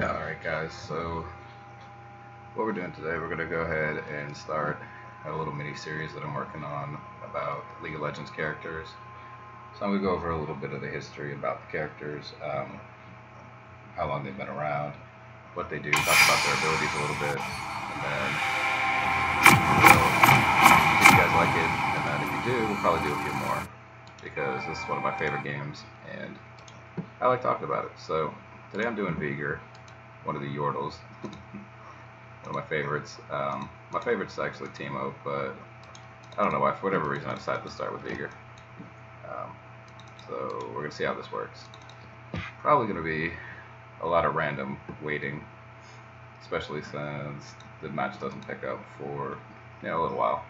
Alright guys, so what we're doing today, we're going to go ahead and start a little mini series that I'm working on about League of Legends characters. So I'm going to go over a little bit of the history about the characters, um, how long they've been around, what they do, talk about their abilities a little bit, and then if you guys like it, and then if you do, we'll probably do a few more because this is one of my favorite games and I like talking about it. So today I'm doing Veigar one of the Yordles. one of my favorites. Um, my favorite's actually Teemo, but I don't know why. For whatever reason, I decided to start with Veigar. Um, so we're going to see how this works. Probably going to be a lot of random waiting, especially since the match doesn't pick up for you know, a little while.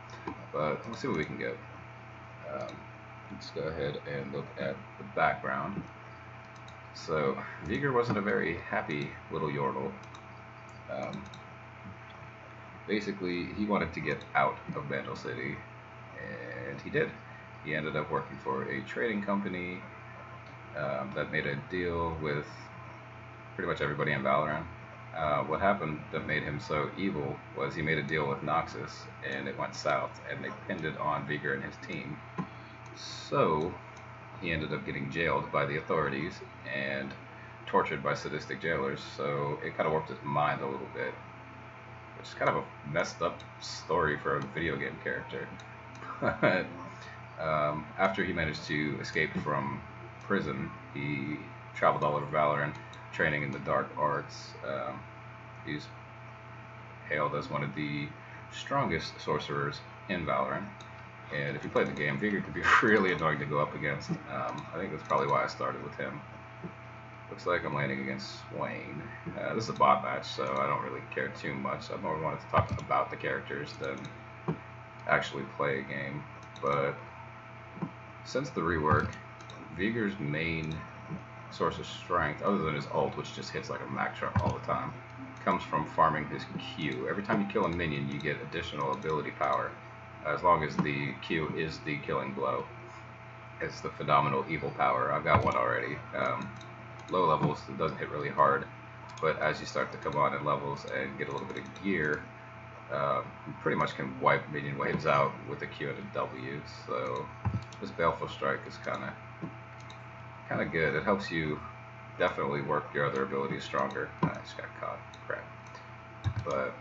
But we'll see what we can get. Um, let's go ahead and look at the background. So, Veigar wasn't a very happy little Yordle. Um, basically, he wanted to get out of Bandle City, and he did. He ended up working for a trading company um, that made a deal with pretty much everybody in Valoran. Uh, what happened that made him so evil was he made a deal with Noxus, and it went south, and they pinned it on Veigar and his team. So, he ended up getting jailed by the authorities and tortured by sadistic jailers. So it kind of warped his mind a little bit, which is kind of a messed up story for a video game character. But um, after he managed to escape from prison, he traveled all over Valoran, training in the dark arts. Um, he's hailed as one of the strongest sorcerers in Valoran. And if you play the game, Veigar could be really annoying to go up against. Um, I think that's probably why I started with him. Looks like I'm landing against Swain. Uh, this is a bot match, so I don't really care too much. I more wanted to talk about the characters than actually play a game. But since the rework, Veigar's main source of strength, other than his ult, which just hits like a Mack truck all the time, comes from farming his Q. Every time you kill a minion, you get additional ability power as long as the Q is the killing blow. It's the phenomenal evil power. I've got one already. Um, low levels, it doesn't hit really hard, but as you start to come on in levels and get a little bit of gear, um, you pretty much can wipe minion waves out with a Q and a W. So this Baleful Strike is kind of kind of good. It helps you definitely work your other abilities stronger. I just got caught. Crap. But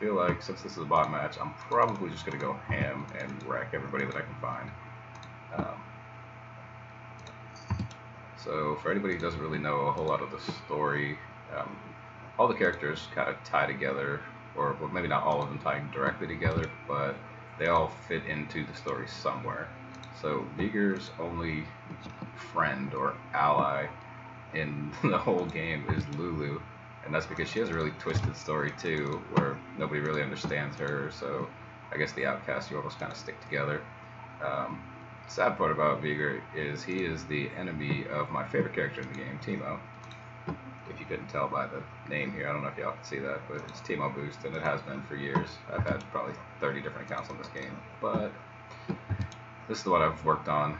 feel like since this is a bot match, I'm probably just going to go ham and wreck everybody that I can find. Um, so for anybody who doesn't really know a whole lot of the story, um, all the characters kind of tie together, or well, maybe not all of them tying directly together, but they all fit into the story somewhere. So Veigar's only friend or ally in the whole game is Lulu, and that's because she has a really twisted story too, where nobody really understands her. So I guess the outcasts you almost kind of stick together. Um, sad part about Veigar is he is the enemy of my favorite character in the game, Teemo. If you couldn't tell by the name here, I don't know if y'all can see that, but it's Teemo Boost, and it has been for years. I've had probably 30 different accounts on this game, but this is one I've worked on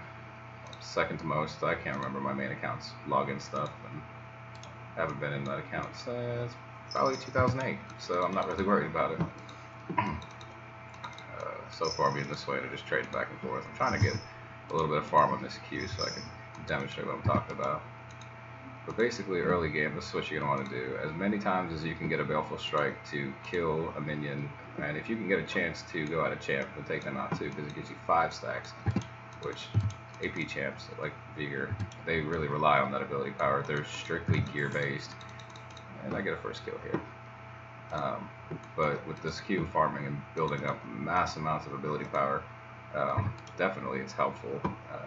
second to most. I can't remember my main account's login stuff, and haven't been in that account since probably 2008, so I'm not really worried about it. uh, so far, being this way to just trade back and forth. I'm trying to get a little bit of farm on this queue so I can demonstrate what I'm talking about. But basically, early game, this is what you're going to want to do. As many times as you can get a Baleful Strike to kill a minion, and if you can get a chance to go out a champ, then take them out too, because it gives you 5 stacks, which AP champs like Veigar, they really rely on that ability power. They're strictly gear based, and I get a first kill here. Um, but with this Q farming and building up mass amounts of ability power, um, definitely it's helpful. Uh,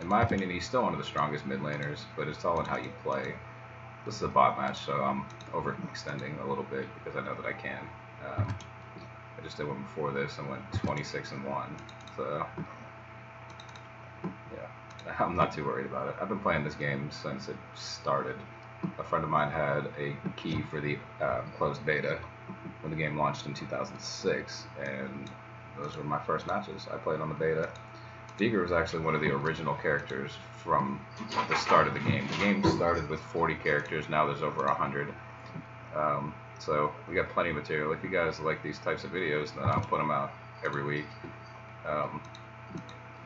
in my opinion, he's still one of the strongest mid laners, but it's all in how you play. This is a bot match, so I'm overextending a little bit because I know that I can. Um, I just did one before this and went 26 and 1. So I'm not too worried about it. I've been playing this game since it started. A friend of mine had a key for the uh, closed beta when the game launched in 2006, and those were my first matches. I played on the beta. Veigar was actually one of the original characters from the start of the game. The game started with 40 characters, now there's over 100. Um, so we got plenty of material. If you guys like these types of videos, then I'll put them out every week. Um,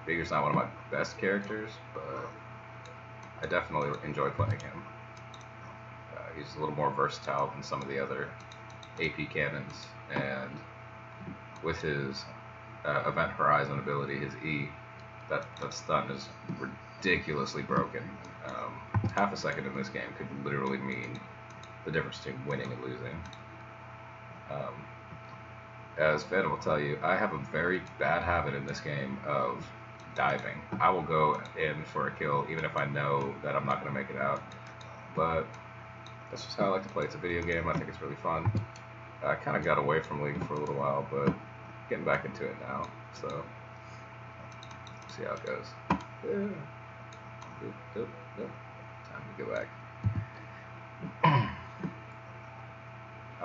Veigar's not one of my best characters, but I definitely enjoy playing him. Uh, he's a little more versatile than some of the other AP cannons, and with his uh, Event Horizon ability, his E, that, that stun is ridiculously broken. Um, half a second in this game could literally mean the difference between winning and losing. Um, as Phantom will tell you, I have a very bad habit in this game of diving. I will go in for a kill even if I know that I'm not going to make it out. But that's just how I like to play. It's a video game. I think it's really fun. I kind of got away from League for a little while, but getting back into it now. So, see how it goes. Yeah. Time to go back.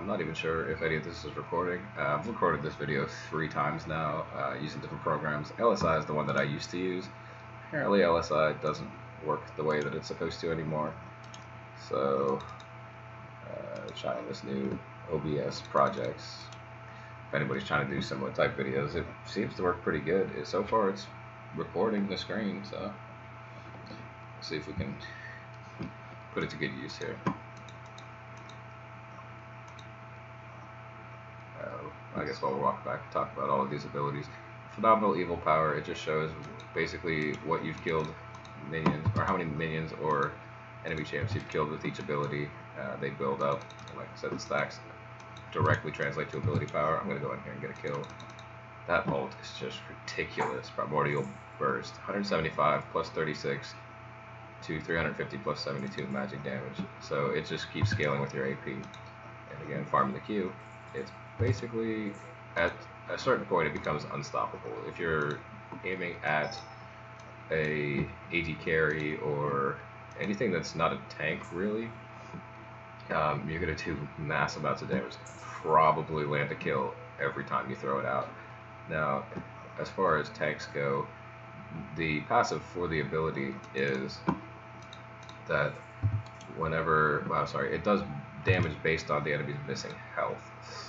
Not even sure if any of this is recording. Uh, I've recorded this video three times now uh, using different programs. LSI is the one that I used to use. Apparently LSI doesn't work the way that it's supposed to anymore. So, uh, trying this new OBS projects. If anybody's trying to do similar type videos, it seems to work pretty good. So far it's recording the screen, so see if we can put it to good use here. I guess we're walking back, talk about all of these abilities. Phenomenal Evil Power, it just shows basically what you've killed minions, or how many minions or enemy champs you've killed with each ability. Uh, they build up, and like I said, the stacks directly translate to ability power. I'm going to go in here and get a kill. That ult is just ridiculous. Primordial Burst, 175 plus 36 to 350 plus 72 magic damage. So it just keeps scaling with your AP. And again, farming the Q, it's basically at a certain point it becomes unstoppable. If you're aiming at a AD carry or anything that's not a tank really, um, you're gonna do mass amounts of damage. Probably land a kill every time you throw it out. Now, as far as tanks go, the passive for the ability is that whenever, well, sorry, it does damage based on the enemy's missing health.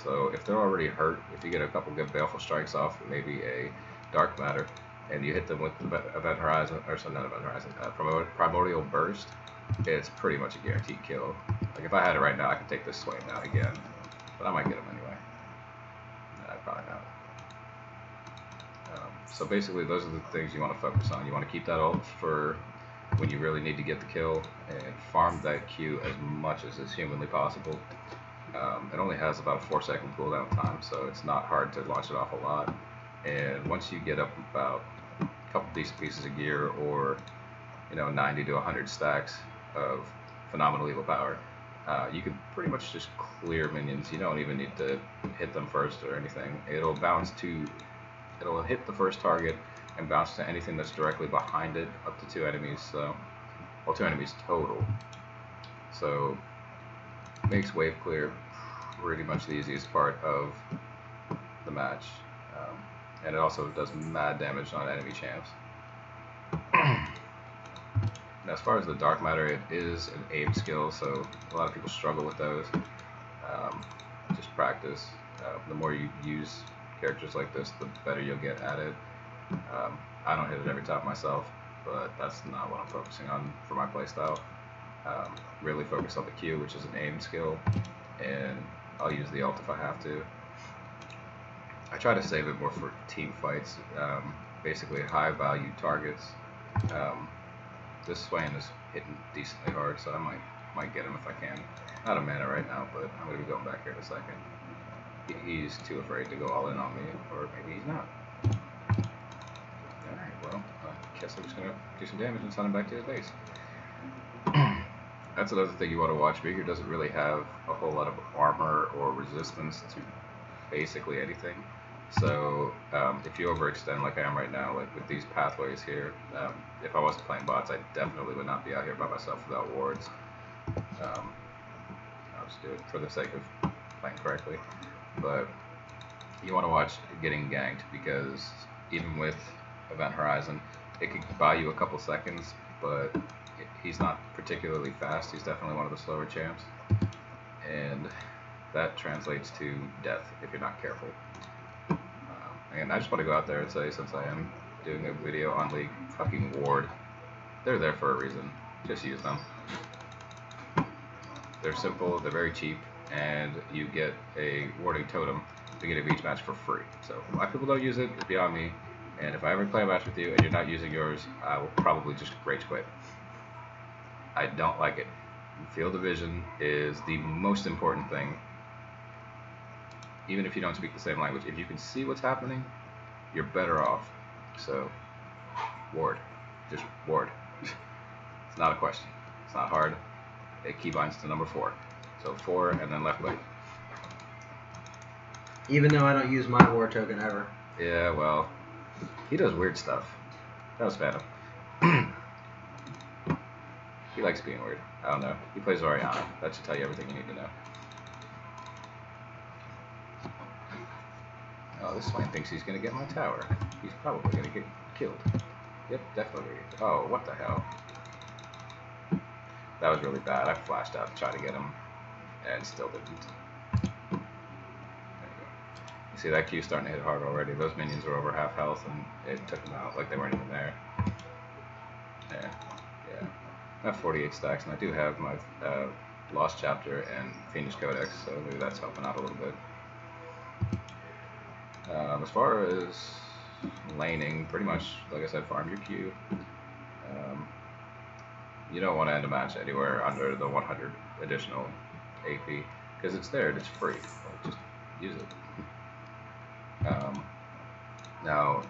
So if they're already hurt, if you get a couple good Baleful Strikes off, maybe a Dark Matter, and you hit them with Event Horizon, or sorry, not Event Horizon, uh, Primordial Burst, it's pretty much a guaranteed kill. Like if I had it right now, I could take this Swain out again, but I might get him anyway. Nah, probably not. Um, so basically, those are the things you want to focus on. You want to keep that ult for when you really need to get the kill and farm that Q as much as is humanly possible. Um, it only has about a 4 second cooldown time, so it's not hard to launch it off a lot. And once you get up about a couple decent pieces of gear or you know 90 to 100 stacks of phenomenal evil power, uh, you can pretty much just clear minions. You don't even need to hit them first or anything. It'll bounce to, it'll hit the first target and bounce to anything that's directly behind it, up to two enemies, so, well, two enemies total. So, makes wave clear pretty much the easiest part of the match. Um, and it also does mad damage on enemy champs. as far as the Dark Matter, it is an aim skill, so a lot of people struggle with those. Um, just practice. Uh, the more you use characters like this, the better you'll get at it. Um, I don't hit it every time myself, but that's not what I'm focusing on for my playstyle. Um, really focus on the Q, which is an aim skill, and I'll use the alt if I have to. I try to save it more for team fights, um, basically high value targets. Um, this Swain is hitting decently hard, so I might might get him if I can. Not a mana right now, but I'm going to be going back here in a second. He's too afraid to go all in on me, or maybe he's not. Alright, well, I guess I'm just to do some damage and send him back to his base. That's another thing you want to watch. Veigar doesn't really have a whole lot of armor or resistance to basically anything. So um, if you overextend like I am right now, like with these pathways here, um, if I wasn't playing bots, I definitely would not be out here by myself without wards. Um, I'll just do it for the sake of playing correctly. But you want to watch getting ganked because even with Event Horizon, it could buy you a couple seconds, but he's not particularly fast. He's definitely one of the slower champs. and that translates to death if you're not careful. Um, and I just want to go out there and say, since I am doing a video on League, fucking Ward, they're there for a reason. Just use them. They're simple, they're very cheap, and you get a warding totem beginning of each match for free. So why people don't use it, beyond me. And if I ever play a match with you and you're not using yours, I will probably just rage quit. I don't like it. Field of vision is the most important thing. Even if you don't speak the same language, if you can see what's happening, you're better off. So, ward. Just ward. it's not a question. It's not hard. It keybinds to number four. So four and then left click. Even though I don't use my ward totem ever. Yeah, well, he does weird stuff. That was Phantom. he likes being weird. I don't know. He plays Orianna. That should tell you everything you need to know. Oh, this Swain thinks he's gonna get my tower. He's probably gonna get killed. Yep, definitely. Oh, what the hell? That was really bad. I flashed out to try to get him, and still didn't. See that Q starting to hit hard already. Those minions were over half health, and it took them out like they weren't even there. Yeah, yeah. I have 48 stacks, and I do have my uh, Lost Chapter and Fiendish Codex, so maybe that's helping out a little bit. Um, as far as laning, pretty much, like I said, farm your Q. Um, you don't want to end a match anywhere under the 100 additional AP, because it's there, and it's free. Like, just use it. Now,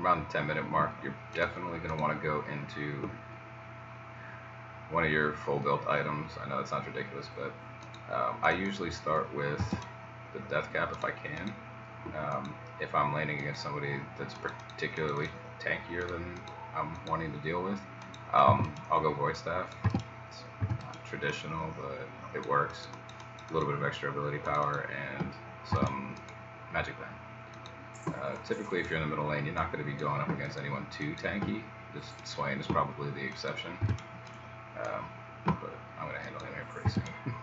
around the 10 minute mark, you're definitely going to want to go into one of your full built items. I know that sounds ridiculous, but um, I usually start with the death cap if I can. Um, if I'm laning against somebody that's particularly tankier than I'm wanting to deal with, um, I'll go Void Staff. It's not traditional, but it works. A little bit of extra ability power and some Magic Band. Uh, typically, if you're in the middle lane, you're not going to be going up against anyone too tanky. Just Swain is probably the exception. Um, but I'm going to handle him here pretty soon.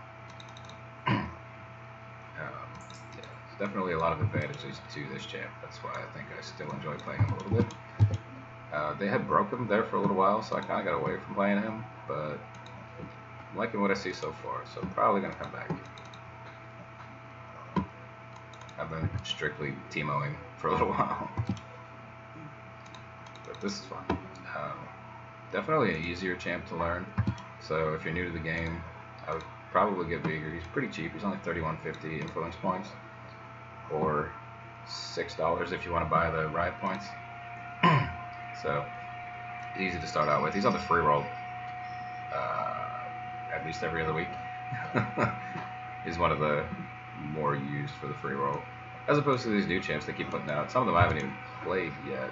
definitely a lot of advantages to this champ. That's why I think I still enjoy playing him a little bit. Uh, they had broke him there for a little while, so I kind of got away from playing him, but I'm liking what I see so far, so probably going to come back. Been strictly Teemoing for a little while. but this is fun. Um, definitely an easier champ to learn, so if you're new to the game, I would probably get Veigar. He's pretty cheap. He's only 3150 influence points or six dollars if you want to buy the Riot points. so easy to start out with. He's on the free roll uh, at least every other week. He's one of the more used for the free roll, as opposed to these new champs they keep putting out. Some of them I haven't even played yet,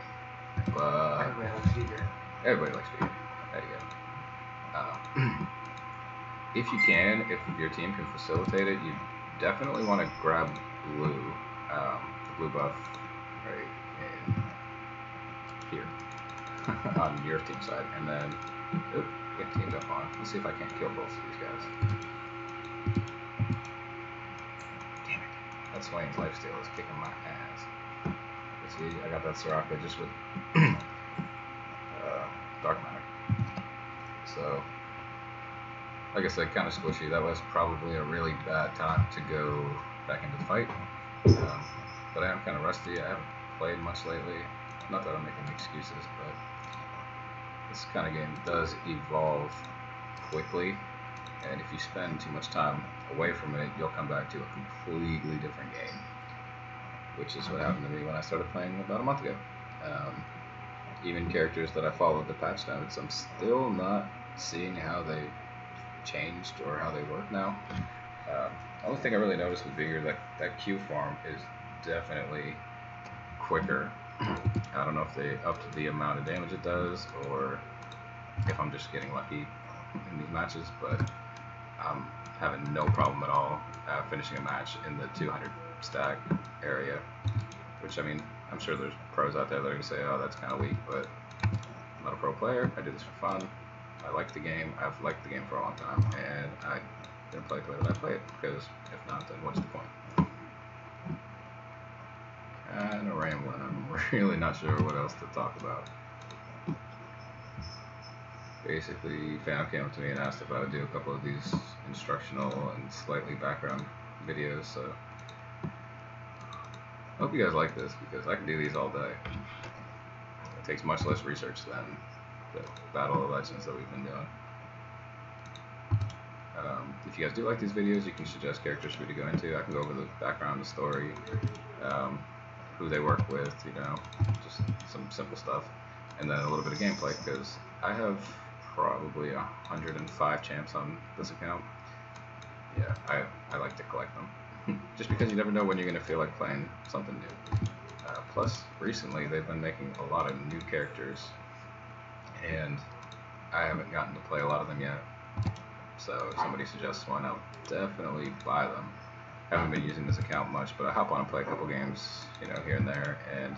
but everybody likes Veigar. Everybody likes Veigar. There you go. Uh, if you can, if your team can facilitate it, you definitely want to grab blue um, the blue buff right in here on your team side, and then oop, get teamed up on. Let's see if I can't kill both of these guys. That Swain's lifesteal is kicking my ass. See, I got that Soraka just with uh, Dark Matter. So, like I said, kind of squishy. That was probably a really bad time to go back into the fight. Um, but I am kind of rusty. I haven't played much lately. Not that I'm making excuses, but this kind of game does evolve quickly. And if you spend too much time away from it, you'll come back to a completely different game. Which is what happened to me when I started playing about a month ago. Um, even characters that I followed the patch notes, I'm still not seeing how they changed or how they work now. Um, the only thing I really noticed with Veigar that that Q farm is definitely quicker. I don't know if they upped the amount of damage it does or if I'm just getting lucky in these matches, but I'm having no problem at all uh, finishing a match in the 200 stack area. Which I mean, I'm sure there's pros out there that are gonna say, "Oh, that's kind of weak," but I'm not a pro player. I do this for fun. I like the game. I've liked the game for a long time, and I gonna play play it, I play it. Because if not, then what's the point? Kind of rambling. I'm really not sure what else to talk about. Basically, fam came up to me and asked if I would do a couple of these instructional and slightly background videos. So, I hope you guys like this because I can do these all day. It takes much less research than the Battle of Legends that we've been doing. Um, if you guys do like these videos, you can suggest characters for me to go into. I can go over the background, the story, um, who they work with, you know, just some simple stuff, and then a little bit of gameplay because I have probably 105 champs on this account. Yeah, I, I like to collect them. just because you never know when you're going to feel like playing something new. Uh, plus, recently they've been making a lot of new characters, and I haven't gotten to play a lot of them yet. So if somebody suggests one, I'll definitely buy them. I haven't been using this account much, but I hop on and play a couple games, you know, here and there, and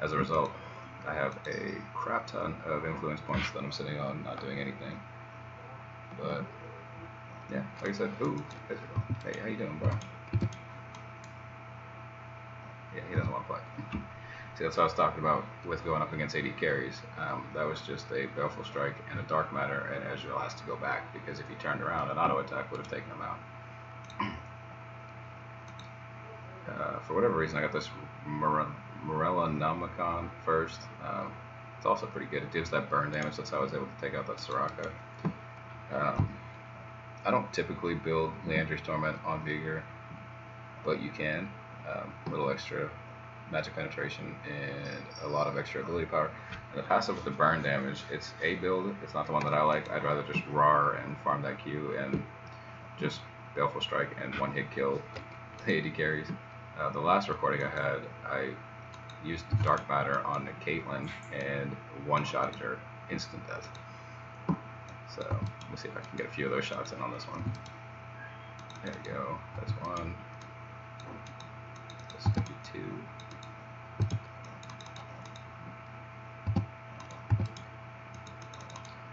as a result, I have a crap ton of influence points that I'm sitting on, not doing anything. But yeah, like I said, ooh, hey, how you doing, bro? Yeah, he doesn't want to play. See, that's what I was talking about with going up against AD carries. Um, that was just a Baleful Strike and a Dark Matter, and Ezreal has to go back because if he turned around, an auto attack would have taken him out. Uh, for whatever reason, I got this Morellonomicon first. Um, it's also pretty good. It deals that burn damage. That's how I was able to take out that Soraka. Um, I don't typically build Liandry's Torment on Veigar, but you can. Um, little extra magic penetration, and a lot of extra ability power. And the passive with the burn damage, it's a build. It's not the one that I like. I'd rather just RAR and farm that Q and just Baleful Strike and one hit kill the AD carries. Uh, the last recording I had, I used Dark Matter on Caitlyn and one shot at her, instant death. So, let me see if I can get a few of those shots in on this one. There we go. That's one. This could be two.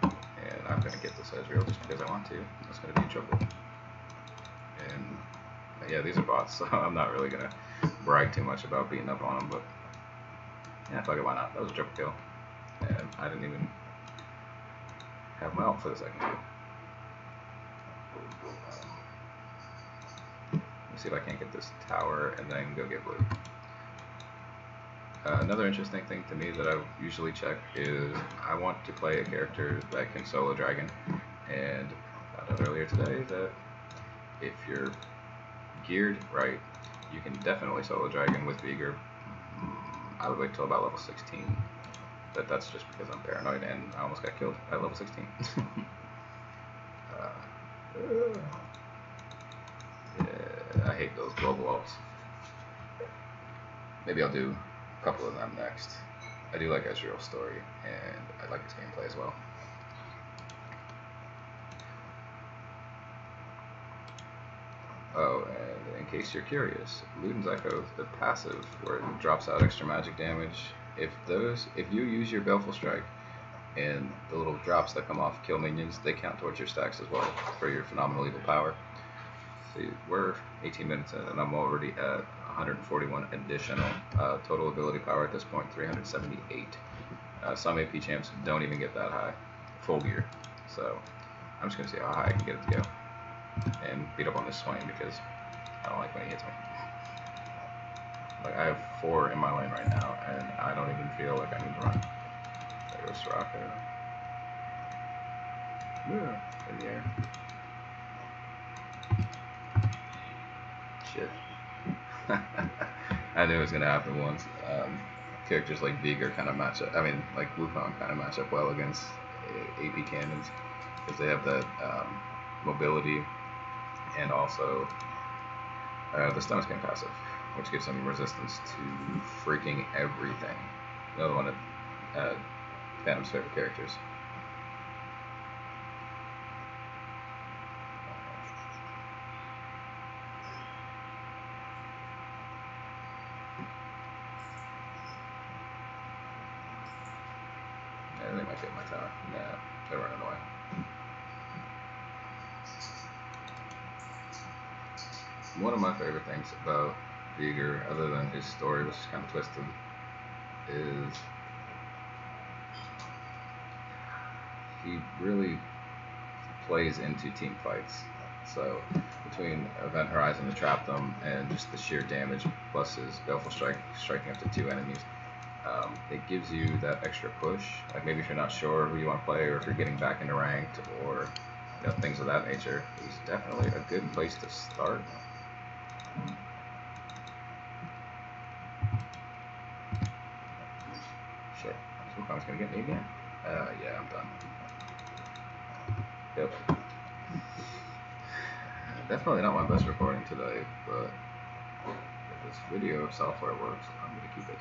And I'm gonna get this Ezreal just because I want to. That's gonna be trouble. And yeah, these are bots, so I'm not really gonna brag too much about beating up on them, but yeah, fuck it, why not? That was a triple kill. And I didn't even have my ult for the second kill. Let me see if I can't get this tower and then go get blue. Uh, another interesting thing to me that I usually check is I want to play a character that can solo dragon, and I found out earlier today that if you're geared right, you can definitely solo dragon with Veigar. I would wait till about level 16, but that's just because I'm paranoid and I almost got killed at level 16. uh, yeah, I hate those global ults. Maybe I'll do a couple of them next. I do like Ezreal's story, and I like his gameplay as well. Oh, case you're curious, Luden's Echo, the passive, where it drops out extra magic damage, if those, if you use your Baleful Strike, and the little drops that come off kill minions, they count towards your stacks as well for your phenomenal evil power. See, we're 18 minutes in, and I'm already at 141 additional uh, total ability power at this point, 378. Uh, some AP champs don't even get that high, full gear. So I'm just gonna see how high I can get it to go and beat up on this Swain because I don't like when he hits me. Like I have four in my lane right now, and I don't even feel like I need to run. There goes Soraka. Yeah, in the air. Shit. I knew it was gonna happen once. Um, characters like Veigar kind of match up. I mean, like Wukong kind of match up well against AP cannons because they have that um, mobility and also uh, the stun passive, which gives him resistance to freaking everything. Another one of uh, Phantom's favorite characters. Yeah, they might get my tower. Nah, they're running away. one of my favorite things about Veigar, other than his story, which is kind of twisted, is he really plays into team fights. So between Event Horizon to trap them and just the sheer damage plus his Baleful Strike striking up to two enemies, um, it gives you that extra push. Like maybe if you're not sure who you want to play or if you're getting back into ranked or you know, things of that nature, it's definitely a good place to start. Shit, Wukong's gonna get me again. Uh, yeah, I'm done. Yep. Definitely not my best recording today, but if this video software works, I'm gonna keep it.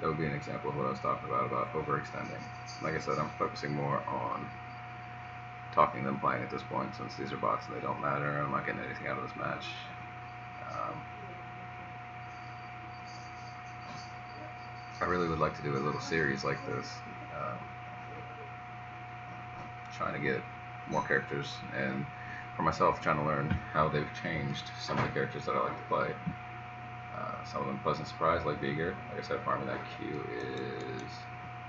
That would be an example of what I was talking about, about overextending. Like I said, I'm focusing more on talking them playing at this point, since these are bots and they don't matter. I'm not getting anything out of this match. Um, I really would like to do a little series like this, um, trying to get more characters, and for myself, trying to learn how they've changed some of the characters that I like to play. Uh, some of them pleasant surprise, like Veigar. Like I said, farming that Q is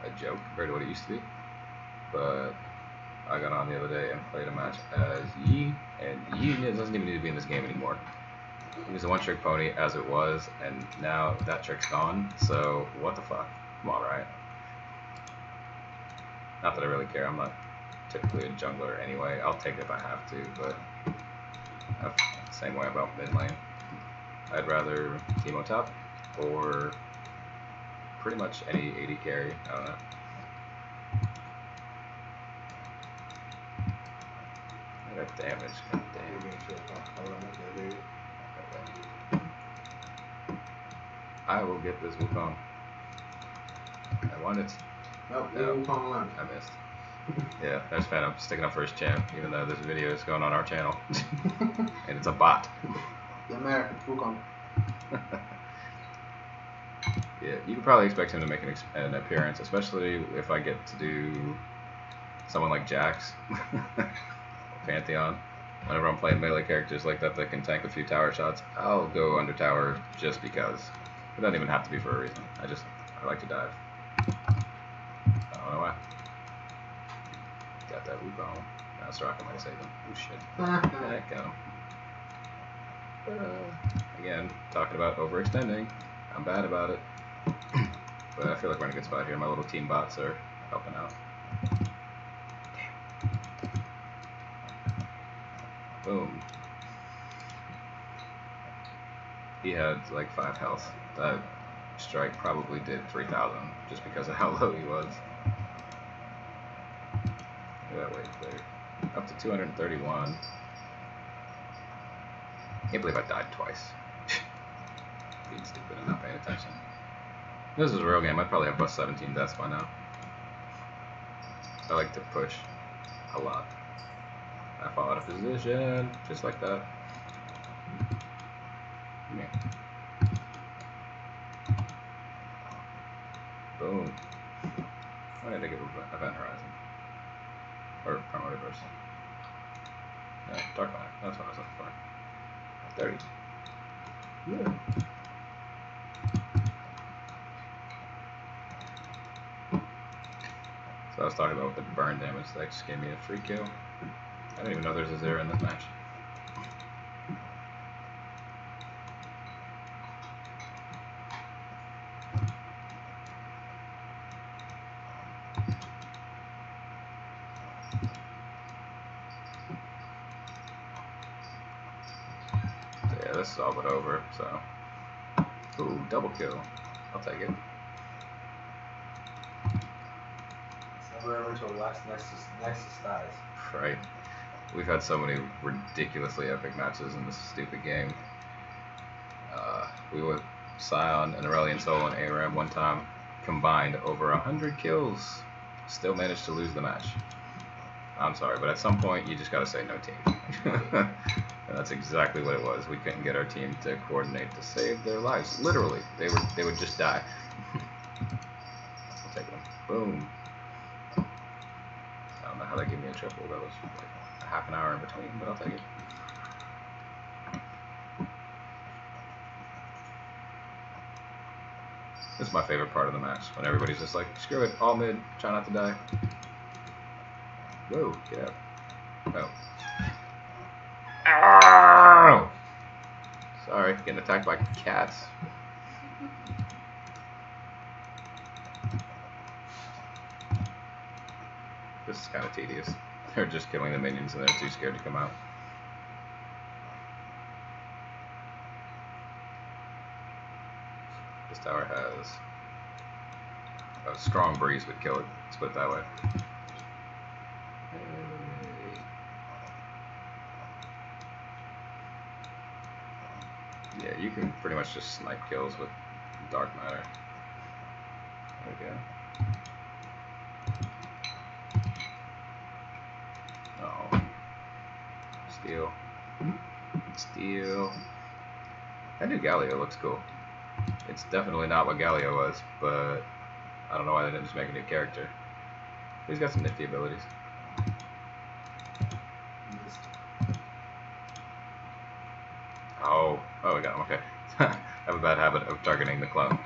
a joke compared to what it used to be. But I got on the other day and played a match as Yi, and Yi doesn't even need to be in this game anymore. He was a one-trick pony as it was, and now that trick's gone. So what the fuck? Come on, right? Not that I really care. I'm not typically a jungler anyway. I'll take it if I have to, but same way about mid lane. I'd rather Teemo top or pretty much any AD carry. I don't know. I got damage. God damn. I will get this Wukong. I want it. Nope, No. leave Wukong alone. I missed. Yeah, there's Phantom sticking up for his champ, even though this video is going on our channel. and it's a bot. Doesn't matter. Wukong. Yeah, you could probably expect him to make an, an appearance, especially if I get to do someone like Jax, Pantheon. Whenever I'm playing melee characters like that that can tank a few tower shots, I'll go under tower just because. It doesn't even have to be for a reason. I just I like to dive. I don't know why. Got that Wukong. Now Soraka might save him. Oh shit. Heck, got him. Uh, again, talking about overextending. I'm bad about it. but I feel like we're in a good spot here. My little team bots are helping out. Boom. He had like 5 health. That strike probably did 3,000 just because of how low he was. Look at that wave clear. Up to 231. Can't believe I died twice. Being stupid and not paying attention. This is a real game, I'd probably have plus 17 deaths by now. I like to push a lot. I fall out of position, just like that. Boom. Why did I get Event Horizon? Or Primal Reverse. No, Dark Matter. That's what I was looking for. 30. Yeah. So I was talking about the burn damage, that just gave me a free kill. I don't even know there's a zero in this match. So yeah, this is all but over, so. Ooh, double kill. I'll take it. Never ever to last Nexus, Nexus dies. Right. We've had so many ridiculously epic matches in this stupid game. Uh, we went Sion and Aurelion Sol and ARAM one time, combined over 100 kills. Still managed to lose the match. I'm sorry, but at some point you just gotta say no team. and that's exactly what it was. We couldn't get our team to coordinate to save their lives. Literally, they were they would just die. I'll take them. Boom. I don't know how that gave me a triple. That was like half an hour in between, but I'll take it. This is my favorite part of the match, when everybody's just like, screw it, all mid, try not to die. Whoa, get out. Oh. Ow! Sorry, getting attacked by cats. This is kind of tedious. They're just killing the minions and they're too scared to come out. This tower has a strong breeze would kill it. Let's put it that way. Yeah, you can pretty much just snipe kills with dark matter. There we go. That new Galio looks cool. It's definitely not what Galio was, but I don't know why they didn't just make a new character. He's got some nifty abilities. Oh, oh, we got him. Okay. I have a bad habit of targeting the clone.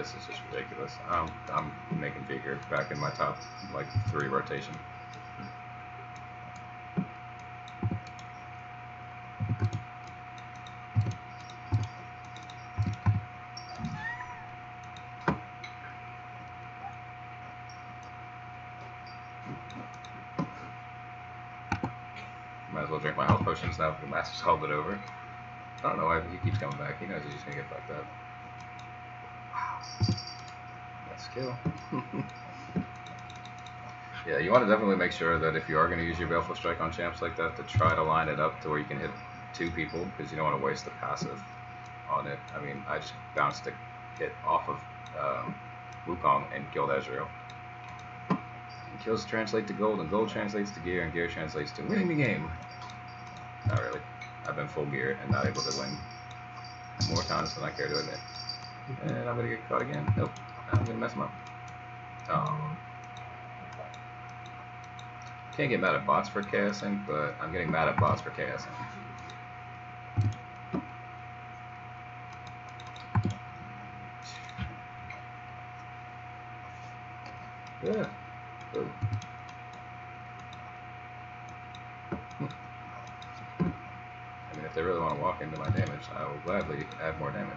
This is just I'm, making Veigar back in my top, like, three rotation. Might as well drink my health potions now the master's held it over. I don't know why he keeps coming back. He knows he's just gonna get fucked up. Wow. That skill. yeah, you want to definitely make sure that if you are going to use your Baleful Strike on champs like that, to try to line it up to where you can hit two people, because you don't want to waste the passive on it. I mean, I just bounced a hit off of um, Wukong and killed Ezreal. Kills translate to gold, and gold translates to gear, and gear translates to winning the game. Not really. I've been full gear and not able to win more times than I care to admit. And I'm gonna get caught again. Nope. I'm gonna mess him up. Oh. Can't get mad at bots for chaosing, but I'm getting mad at bots for chaosing. Yeah. Ooh. I mean, if they really want to walk into my damage, I will gladly add more damage.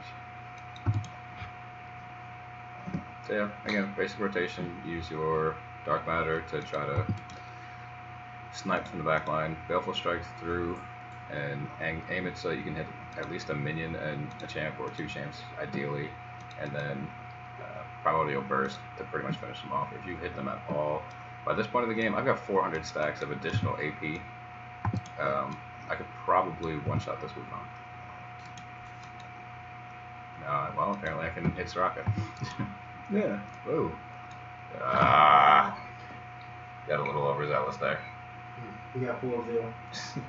So yeah, again, basic rotation, use your Dark Matter to try to snipe from the back line, Baleful Strike through, and aim it so you can hit at least a minion and a champ, or two champs, ideally, and then uh, Primordial Burst to pretty much finish them off. If you hit them at all, by this point in the game, I've got 400 stacks of additional AP. Um, I could probably one-shot this Wukong. Uh, well, apparently I can hit Soraka. yeah. Whoa. Ah. Got a little overzealous there. He got full of zeal.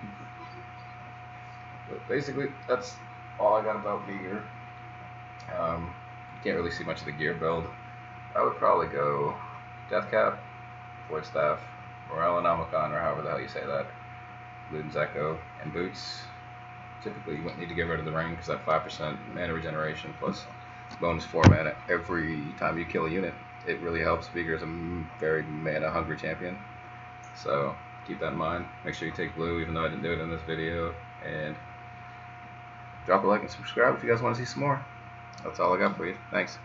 but basically, that's all I got about Veigar. Um, can't really see much of the gear build. I would probably go Deathcap, Void Staff, Morellonomicon, or however the hell you say that, Luden's Echo, and Boots. Typically, you wouldn't need to get rid of the ring because that 5% mana regeneration plus bonus 4 mana every time you kill a unit. It really helps. Veigar is a very mana hungry champion. So keep that in mind. Make sure you take blue, even though I didn't do it in this video. And drop a like and subscribe if you guys want to see some more. That's all I got for you. Thanks.